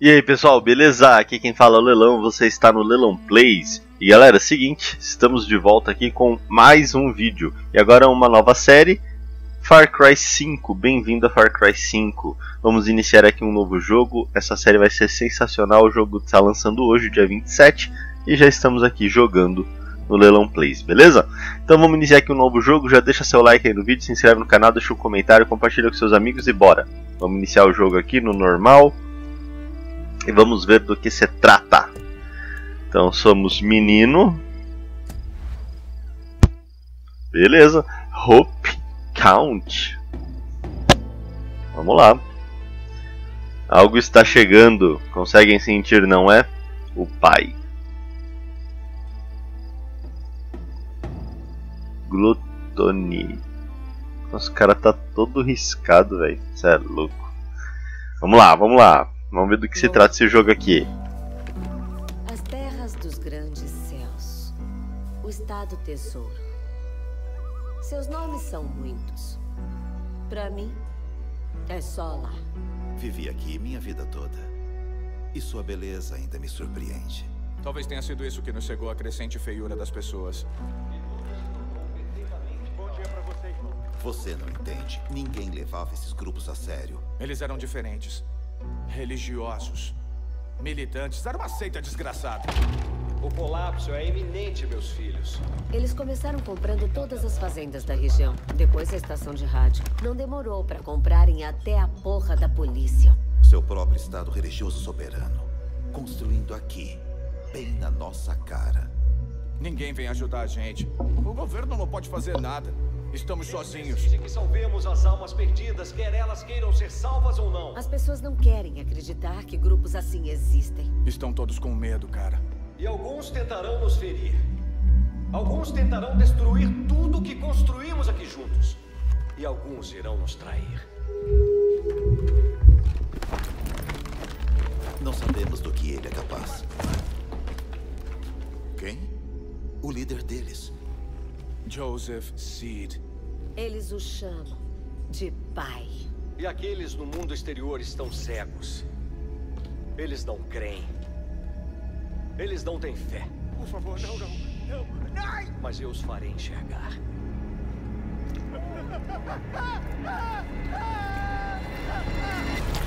E aí pessoal, beleza? Aqui quem fala é o Lelão, você está no Lelão Plays. E galera, seguinte, estamos de volta aqui com mais um vídeo. E agora uma nova série, Far Cry 5. Bem-vindo a Far Cry 5. Vamos iniciar aqui um novo jogo. Essa série vai ser sensacional. O jogo está lançando hoje, dia 27, e já estamos aqui jogando no Leilão Plays, beleza? Então vamos iniciar aqui um novo jogo. Já deixa seu like aí no vídeo, se inscreve no canal, deixa um comentário, compartilha com seus amigos e bora. Vamos iniciar o jogo aqui no normal e vamos ver do que se trata. Então somos menino. Beleza. Hope Count. Vamos lá. Algo está chegando. Conseguem sentir, não é? O pai. Glutoni. Nossa, o cara tá todo riscado, velho. Você é louco. Vamos lá, vamos lá. Vamos ver do que se trata esse jogo aqui. As terras dos grandes céus. O Estado Tesouro. Seus nomes são muitos. Para mim, é só lá. Vivi aqui minha vida toda. E sua beleza ainda me surpreende. Talvez tenha sido isso que nos chegou a crescente feiura das pessoas. Você não entende. Ninguém levava esses grupos a sério. Eles eram diferentes religiosos, militantes. Era uma seita desgraçada. O colapso é iminente, meus filhos. Eles começaram comprando todas as fazendas da região. Depois a estação de rádio. Não demorou para comprarem até a porra da polícia. Seu próprio estado religioso soberano. Construindo aqui, bem na nossa cara. Ninguém vem ajudar a gente. O governo não pode fazer nada. Estamos sozinhos. Exige que salvemos as almas perdidas, quer elas queiram ser salvas ou não. As pessoas não querem acreditar que grupos assim existem. Estão todos com medo, cara. E alguns tentarão nos ferir. Alguns tentarão destruir tudo que construímos aqui juntos. E alguns irão nos trair. Não sabemos do que ele é capaz. Quem? O líder deles. Joseph Seed. Eles o chamam de pai. E aqueles no mundo exterior estão cegos. Eles não creem. Eles não têm fé. Por favor, não, não. não. Ai! Mas eu os farei enxergar.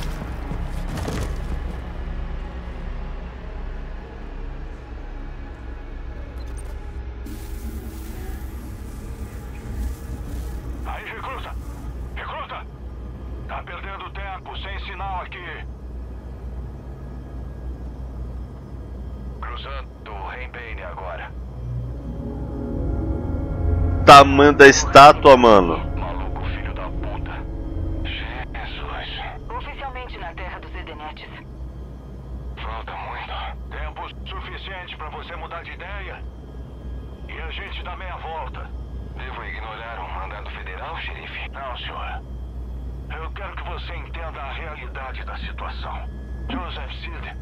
Tamanho da estátua, mano. Maluco filho da puta. Jesus. Oficialmente na terra dos Edenetes. Falta muito. Tempo suficiente pra você mudar de ideia. E a gente dá meia volta. Devo ignorar um mandado federal, xerife? Não, senhor. Eu quero que você entenda a realidade da situação. Joseph Seed.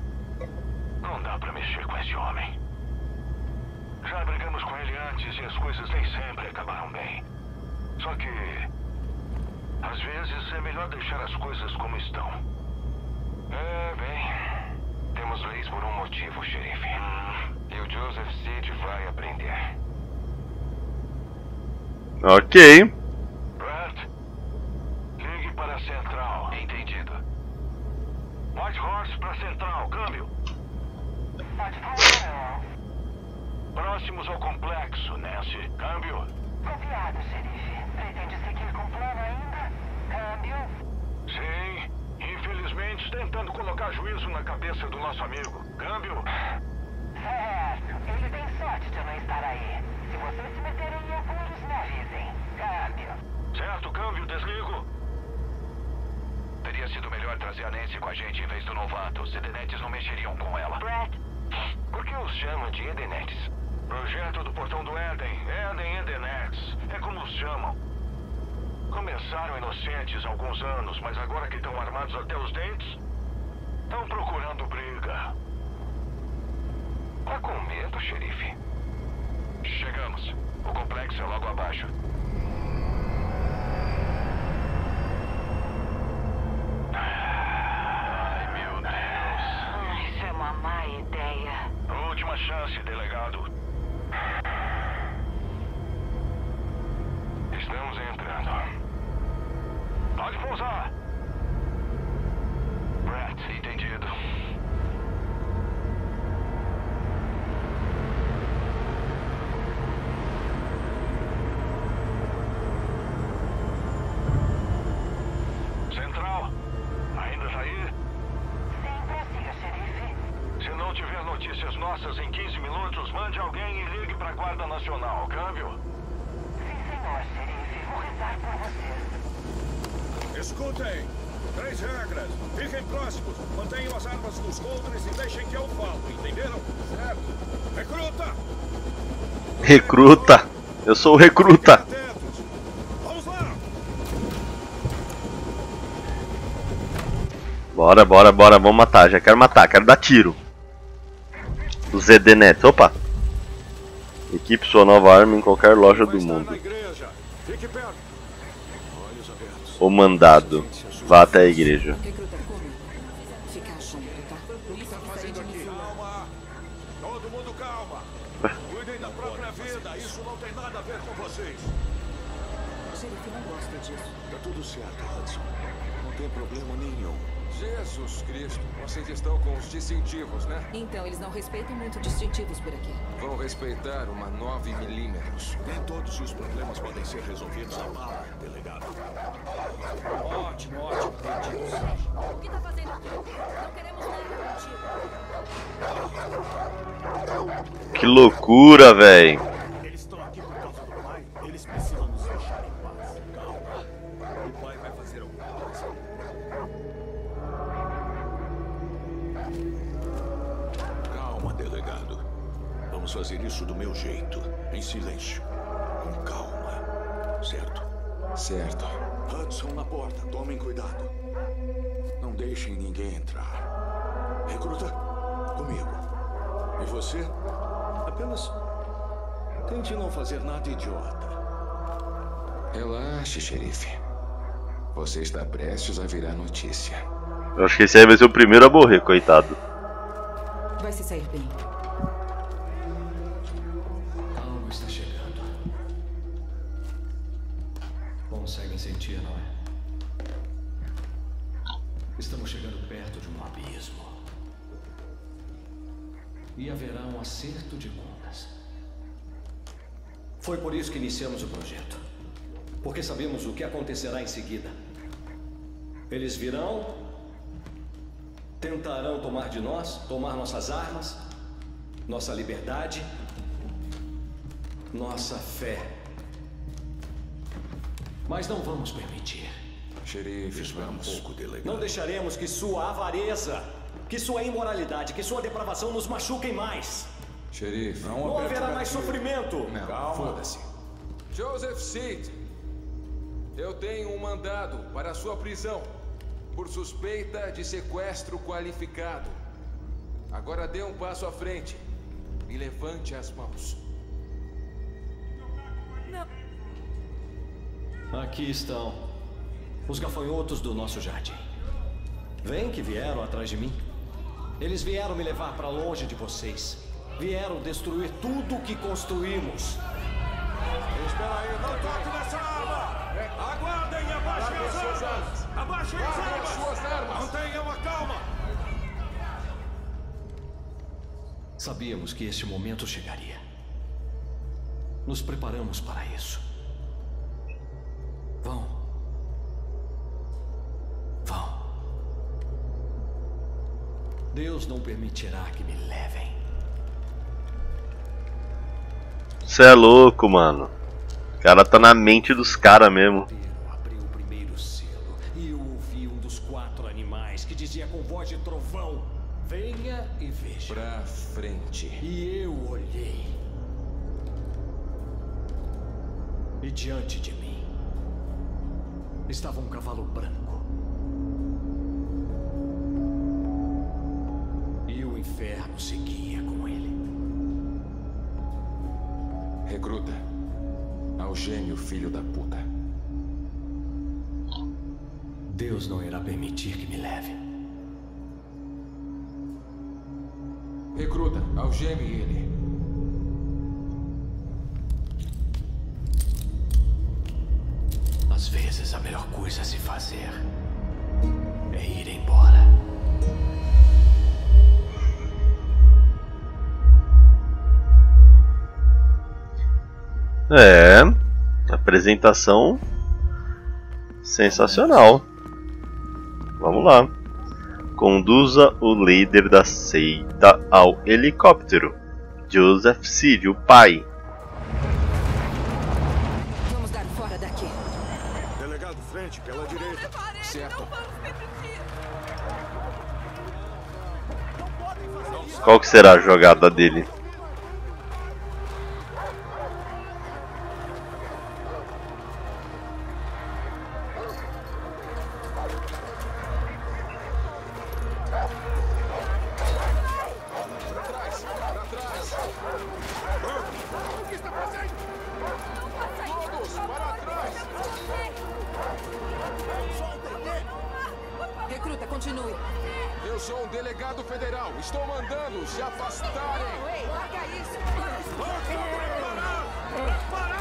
Não dá pra mexer com esse homem. Já brigamos com ele antes e as coisas nem sempre acabaram bem. Só que. Às vezes é melhor deixar as coisas como estão. É, bem. Temos leis por um motivo, xerife. E o Joseph Seed vai aprender. Ok. Brett, ligue para a central. Entendido. White Horse para a central, câmbio. Pode falar, Próximos ao complexo, Nancy. Câmbio. Copiado, xerife. Pretende seguir com o plano ainda? Câmbio. Sim, infelizmente tentando colocar juízo na cabeça do nosso amigo. Câmbio. Certo. Ele tem sorte de não estar aí. Se vocês se meterem em apuros, me avisem. Câmbio. Certo, câmbio, desligo. Teria sido melhor trazer a Nancy com a gente em vez do novato. Os Edenetes não mexeriam com ela. Brett, Por que os chamam de Edenetes? Projeto do Portão do Éden. Éden Edenetes. É como os chamam. Começaram inocentes há alguns anos, mas agora que estão armados até os dentes, estão procurando briga. Tá com medo, xerife? Chegamos. O complexo é logo abaixo. Chance, delegado. Nossas em 15 minutos, mande alguém e ligue pra Guarda Nacional, câmbio? Sim, senhor, xerife. Vou rezar por vocês. Escutem! Três regras. Fiquem próximos. Mantenham as armas nos coldres e deixem que eu falo. Entenderam? Certo. Recruta! Recruta! Eu sou o recruta! Atentos! Vamos lá! Bora, bora, bora, vamos matar. Já quero matar, quero dar tiro. O ZD Neto, opa! Equipe sua nova arma em qualquer loja do estar mundo. O mandado. Vá até a igreja. Recruta comigo. Fica junto, tá? Polícia que sair de mim. Calma! Todo mundo calma! Cuidem da própria vida. Isso não tem nada a ver com vocês. Xerife, não gosto disso. Tá tudo certo, Hudson. Não tem problema nenhum. Jesus Cristo, vocês estão com os distintivos, né? Então, eles não respeitam muito distintivos por aqui. Vão respeitar uma 9mm. Nem todos os problemas podem ser resolvidos na bala, delegado. Ótimo, ótimo. Entendi. O que tá fazendo aqui? Não queremos nada contigo. Que loucura, velho! Apenas tente não fazer nada idiota. Relaxe, xerife. Você está prestes a virar notícia. Eu acho que esse aí vai ser o primeiro a morrer, coitado. Vai se sair bem. Iniciamos o projeto. Porque sabemos o que acontecerá em seguida. Eles virão, tentarão tomar de nós, tomar nossas armas, nossa liberdade, nossa fé. Mas não vamos permitir. Xerife, Espera um vamos. pouco, delegado. Não deixaremos que sua avareza, que sua imoralidade, que sua depravação nos machuquem mais. Xerife. Não haverá mais sofrimento. Não, foda-se. Joseph Seed, eu tenho um mandado para sua prisão por suspeita de sequestro qualificado. Agora dê um passo à frente e levante as mãos. Aqui estão os gafanhotos do nosso jardim. Vem que vieram atrás de mim. Eles vieram me levar para longe de vocês. Vieram destruir tudo que construímos. Espera aí, não toque nessa arma! Aguardem e abaixem as armas! Abaixem as armas! as suas armas! Mantenham a calma! Sabíamos que este momento chegaria. Nos preparamos para isso. Vão. Vão. Deus não permitirá que me levem. Você é louco, mano. Cara tá na mente dos caras mesmo. Abriu o primeiro selo e eu ouvi um dos quatro animais que dizia com voz de trovão: Venha e veja. Pra frente. E eu olhei. E diante de mim estava um cavalo branco. Recruta, algeme ele. Às vezes a melhor coisa a se fazer é ir embora. É, apresentação sensacional. Vamos lá. Conduza o líder da seita ao helicóptero. Joseph Seed, o pai. Vamos dar fora daqui. Delegado, frente, pela direita. Certo. Qual que será a jogada dele? Delegado federal. Estou mandando se afastarem. Ei, larga isso. Pro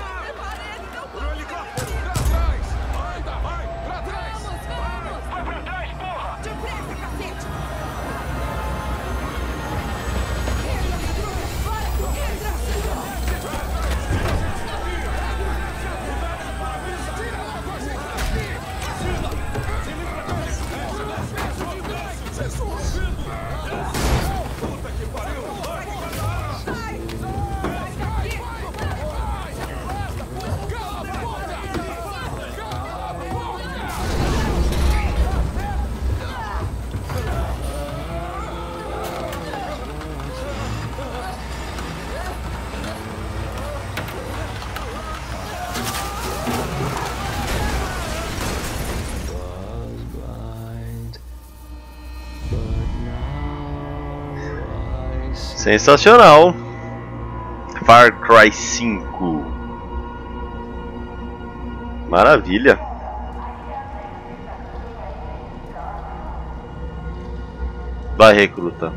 Sensacional. Far Cry 5. Maravilha. Vai, recruta.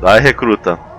Vai, recruta.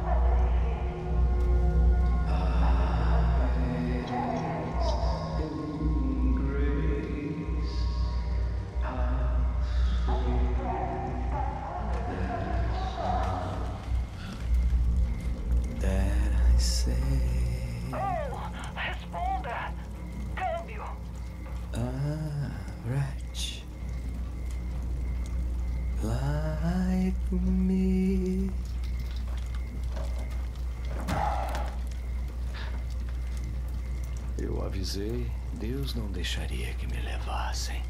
Avisei, Deus não deixaria que me levassem.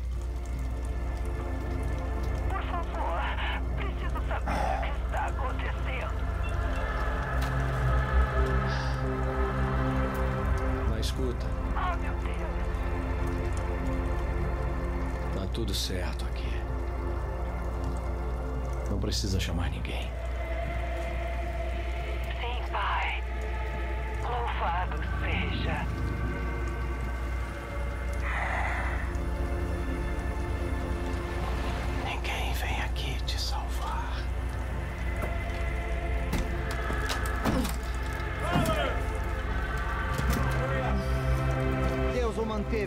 Por favor, preciso saber o que está acontecendo. Mas escuta, Oh, meu Deus! tá tudo certo aqui. Não precisa chamar ninguém.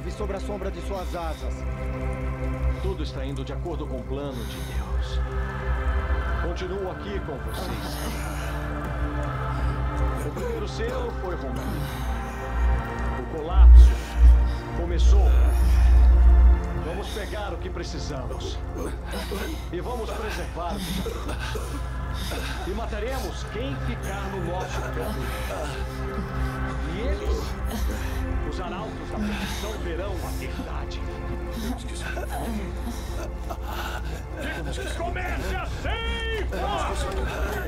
O manteve sob a sombra de suas asas. Tudo está indo de acordo com o plano de Deus. Continuo aqui com vocês. O primeiro selo foi rompido. O colapso começou. Vamos pegar o que precisamos. E vamos preservar o. E mataremos quem ficar no nosso caminho. E eles, os arautos da perdição, verão a verdade. Comece assim!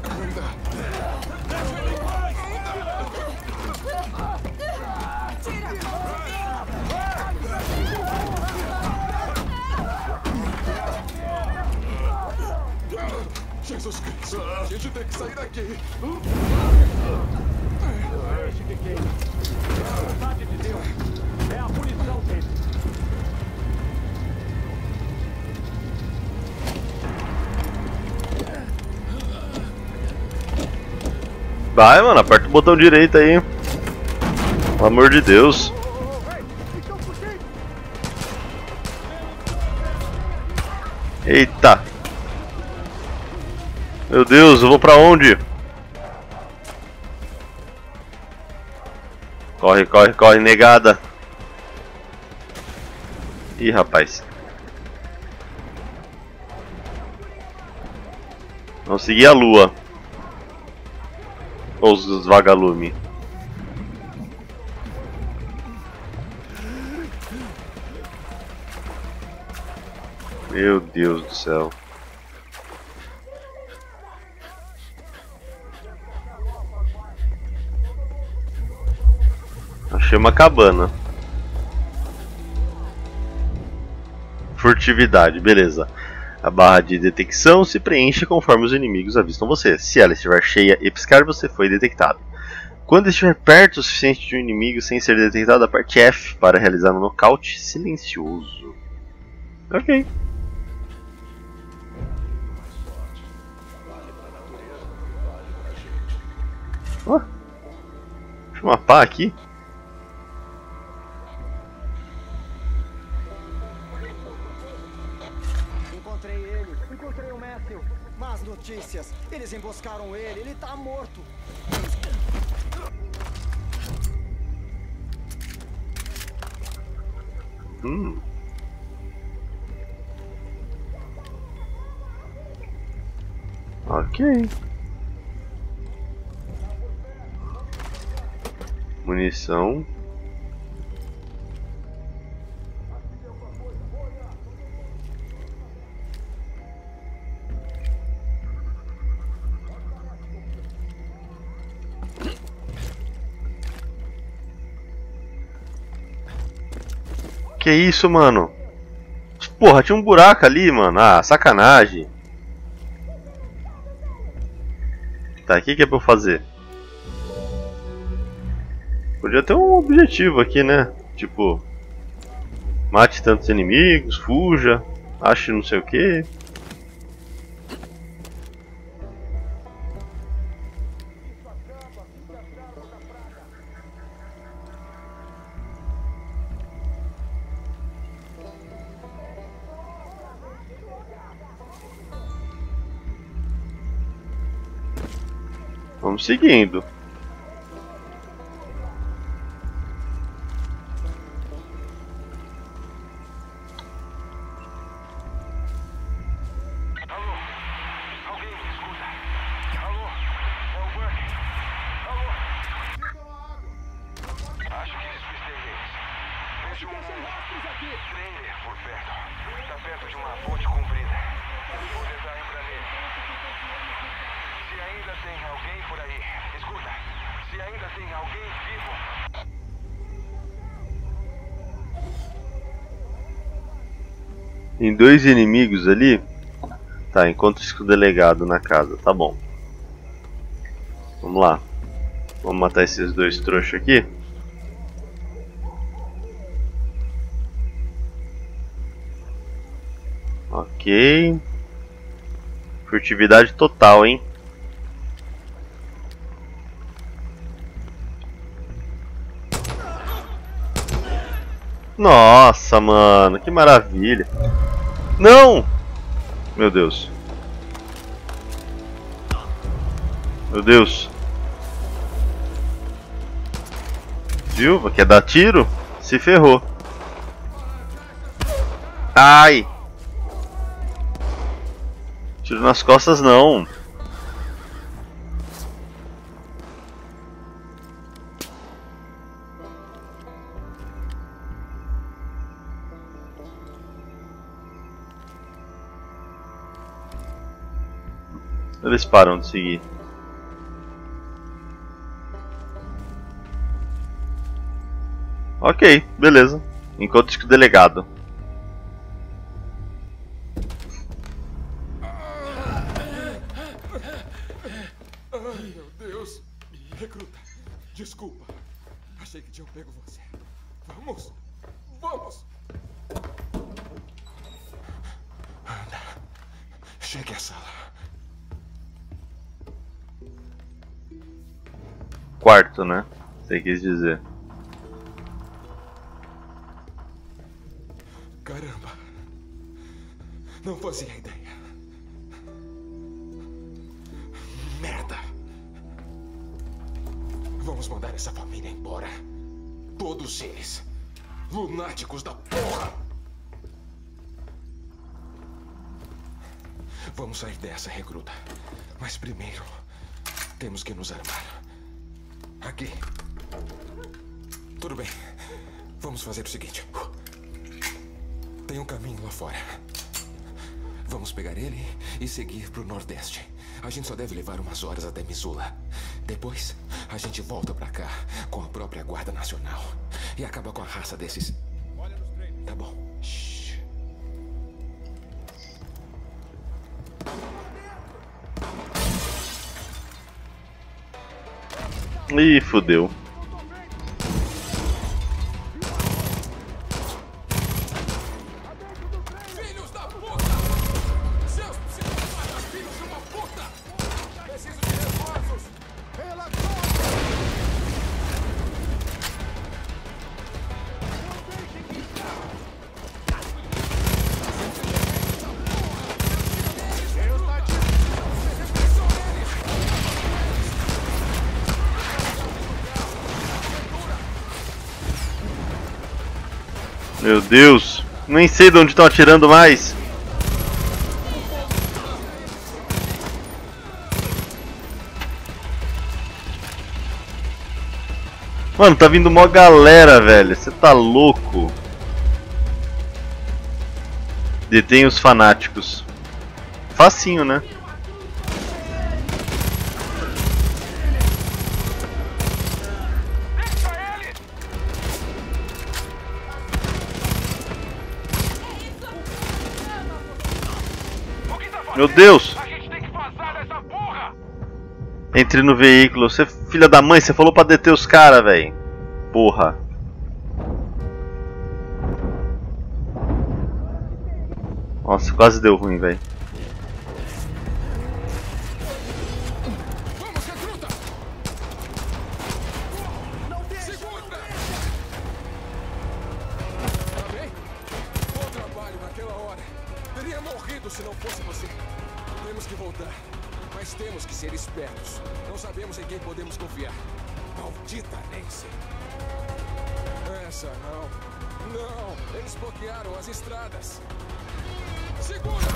Jesus Vai, mano, aperta o botão direito aí. Pelo amor de Deus. Eita. Meu Deus, eu vou pra onde? Corre, corre, corre, negada. Ih, rapaz. Vamos seguir a lua. Ou os vagalumes. Meu Deus do céu. Achei uma cabana. Furtividade, beleza. A barra de detecção se preenche conforme os inimigos avistam você. Se ela estiver cheia e piscar, você foi detectado. Quando estiver perto o suficiente de um inimigo sem ser detectado, aperte F para realizar um nocaute silencioso. Ok. Oh. Deixa eu mapar aqui. Encontrei ele. Encontrei o Matthew. Más notícias. Eles emboscaram ele. Ele tá morto. Hum. Ok. Munição. Que isso, mano? Porra, tinha um buraco ali, mano. Ah, sacanagem. Tá, o que, que é pra eu fazer? Podia ter um objetivo aqui, né? Tipo, mate tantos inimigos, fuja, ache não sei o que. Seguindo. Tem alguém por aí, escuta. Se ainda tem alguém vivo, Tem dois inimigos ali. Tá, encontre-se com o delegado na casa, tá bom. Vamos lá. Vamos matar esses dois trouxas aqui. Ok. Furtividade total, hein? Nossa, mano, que maravilha. Não! Meu Deus. Meu Deus. Viu? Quer dar tiro? Se ferrou. Ai! Tiro nas costas não. Eles param de seguir. Ok, beleza. Encontre com o delegado. Quarto, né? Você quis dizer. Caramba. Não fazia ideia. Merda. Vamos mandar essa família embora. Todos eles. Lunáticos da porra. Vamos sair dessa, recruta. Mas primeiro, temos que nos armar. Aqui. Tudo bem. Vamos fazer o seguinte. Tem um caminho lá fora. Vamos pegar ele e seguir para o nordeste. A gente só deve levar umas horas até Missoula. Depois, a gente volta para cá com a própria Guarda Nacional e acaba com a raça desses. Ih, fudeu. Deus. Nem sei de onde estão atirando mais. Mano, tá vindo uma galera, velho. Você tá louco. Detém os fanáticos. Facinho, né? Meu Deus! Entre no veículo. Você, filha da mãe, você falou pra deter os caras, velho. Porra. Nossa, quase deu ruim, velho. Maldita Nancy. Essa não. Não! Eles bloquearam as estradas. Segura!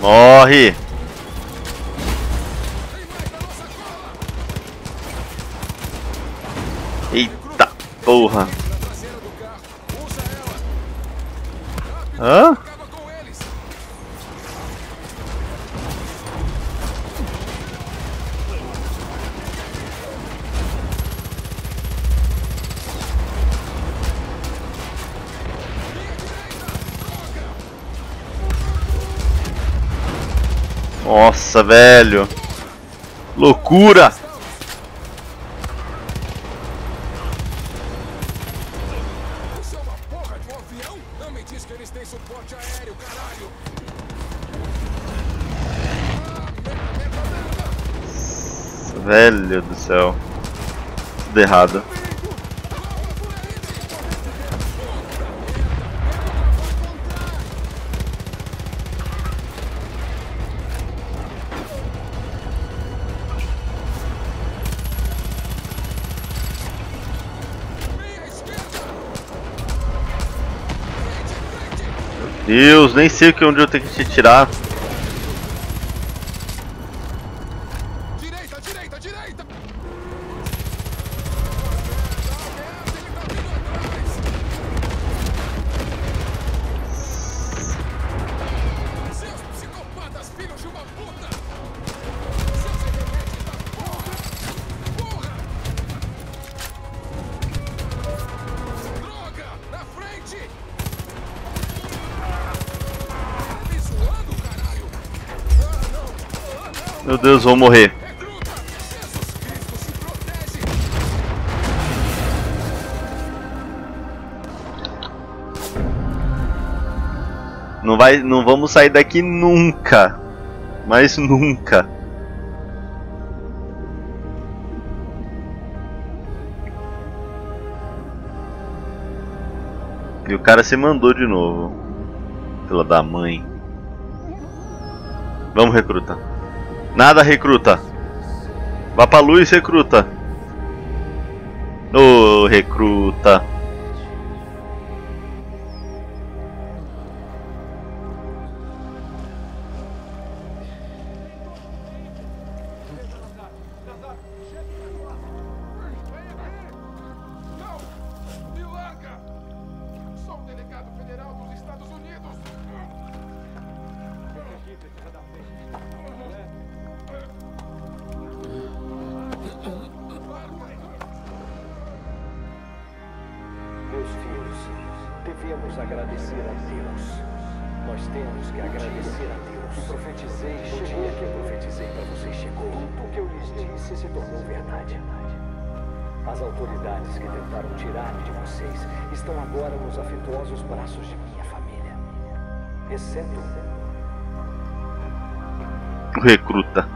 Cai porra! Hã? Nossa, velho! Loucura! Céu. Tudo errado. Deus, nem sei que onde eu tenho que te tirar. Meu Deus, vou morrer. Não vai, não vamos sair daqui nunca. Mas nunca. E o cara se mandou de novo. Pela da mãe. Vamos, recruta. Nada, recruta. Vá pra luz, recruta. Ô, oh, recruta. Exceto recruta.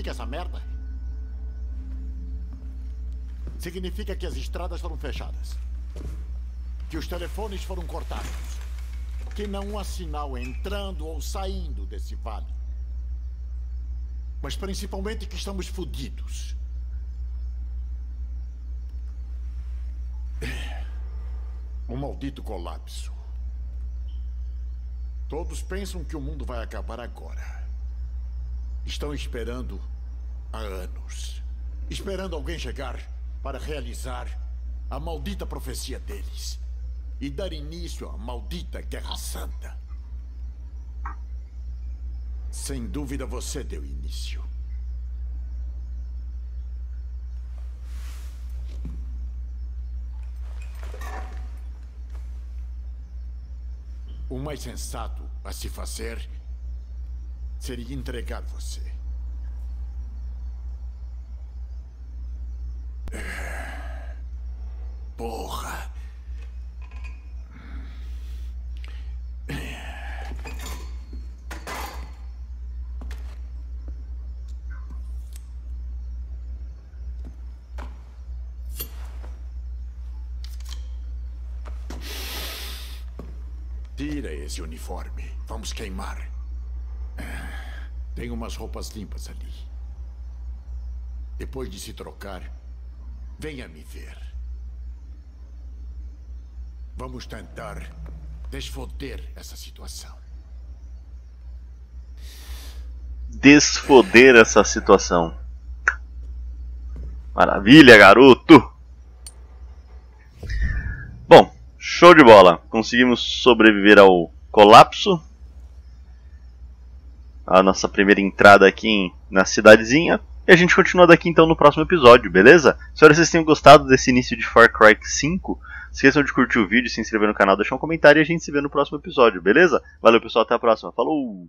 Significa essa merda? Significa que as estradas foram fechadas. Que os telefones foram cortados. Que não há sinal entrando ou saindo desse vale. Mas principalmente que estamos fodidos. Um maldito colapso. Todos pensam que o mundo vai acabar agora. Estão esperando há anos. Esperando alguém chegar para realizar a maldita profecia deles e dar início à maldita Guerra Santa. Sem dúvida você deu início. O mais sensato a se fazer seria entregar você. É. Porra. Tira esse uniforme. Vamos queimar. Tem umas roupas limpas ali. Depois de se trocar, venha me ver. Vamos tentar desfoder essa situação. Desfoder essa situação. Maravilha, garoto! Bom, show de bola. Conseguimos sobreviver ao colapso. A nossa primeira entrada aqui em- na cidadezinha. E a gente continua daqui então no próximo episódio, beleza? Espero que vocês tenham gostado desse início de Far Cry 5. Esqueçam de curtir o vídeo, se inscrever no canal, deixar um comentário e a gente se vê no próximo episódio, beleza? Valeu pessoal, até a próxima. Falou!